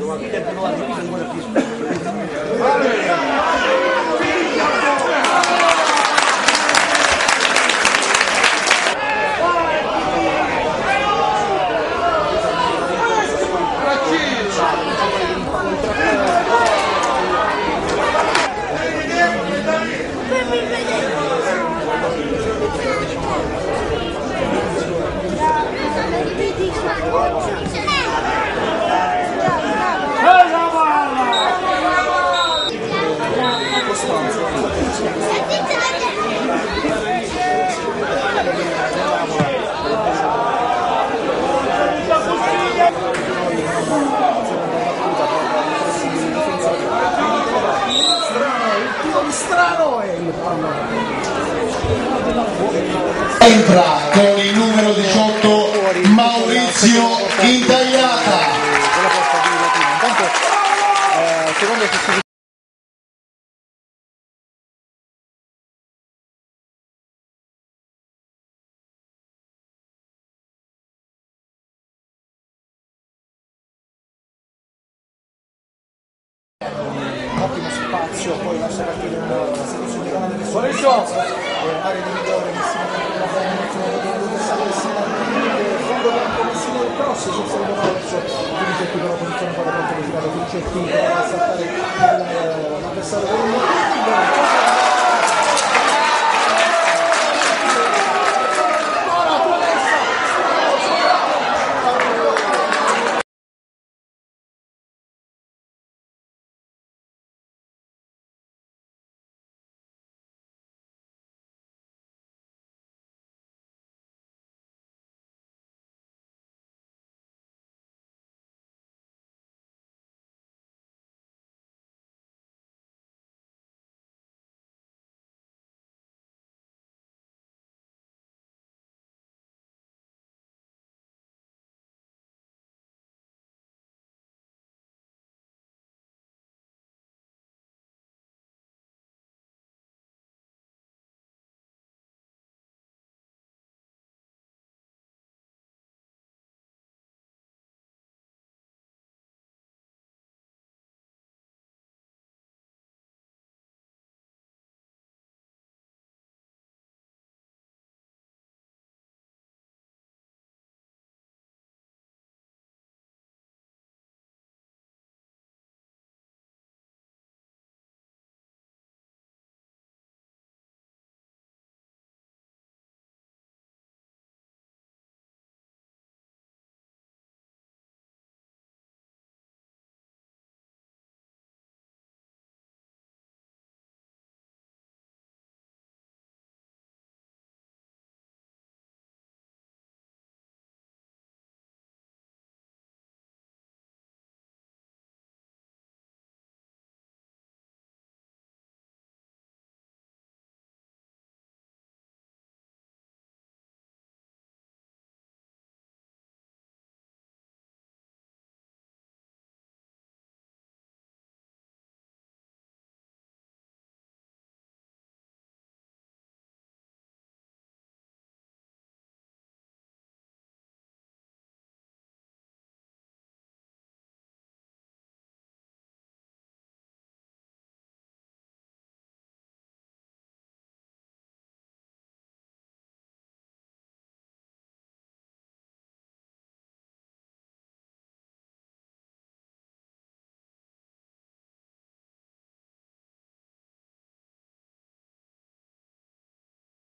Gracias. Entra con il numero 18 Maurizio Intagliata. porta eh, ottimo spazio, poi lascia partire una soluzione di grande. Area di rigore, Messina contro la contro Messina, fondo Messina del cross, sul secondo verso, Finicetti con la posizione poi pronto per tirare, Finicetti prova a saltare l'avversario